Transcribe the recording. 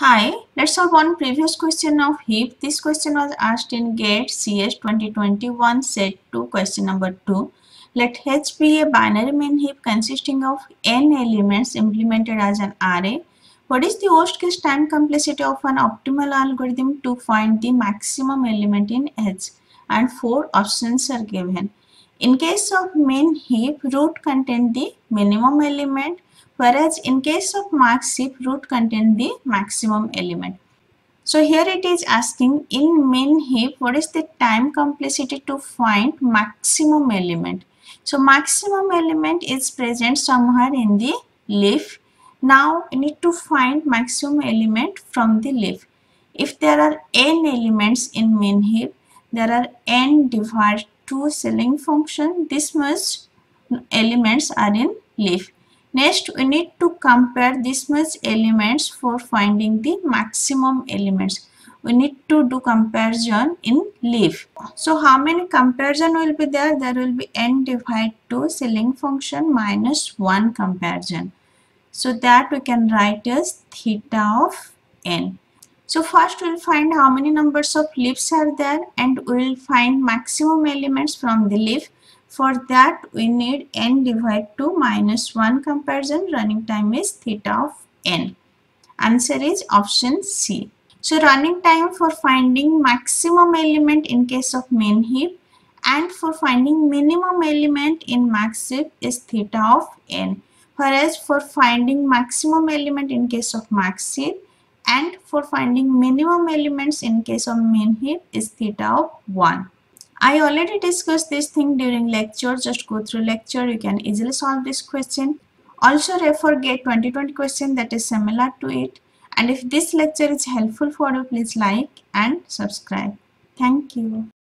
Hi, let's solve one previous question of heap. This question was asked in GATE CS 2021 set 2 question number 2. Let H be a binary min heap consisting of n elements implemented as an array. What is the worst case time complexity of an optimal algorithm to find the maximum element in H? And four options are given. In case of min heap, root contain the minimum element whereas in case of max heap root contain the maximum element. So here it is asking in min heap what is the time complexity to find maximum element. So maximum element is present somewhere in the leaf. Now we need to find maximum element from the leaf. If there are n elements in min heap, there are n divided to ceiling function. This much elements are in leaf. Next, we need to compare this much elements for finding the maximum elements. We need to do comparison in leaf. So, how many comparison will be there? There will be n divided to ceiling function minus 1 comparison. So, that we can write as theta of n. So first we'll find how many numbers of leaves are there and we'll find maximum elements from the leaf for that we need n divided to minus 1 comparison running time is theta of n. Answer is option C. So running time for finding maximum element in case of min heap and for finding minimum element in max heap is theta of n. Whereas for finding maximum element in case of max heap and for finding minimum elements in case of min heap is theta of 1. I already discussed this thing during lecture. Just go through lecture. You can easily solve this question. Also refer GATE 2020 question that is similar to it. And if this lecture is helpful for you, please like and subscribe. Thank you.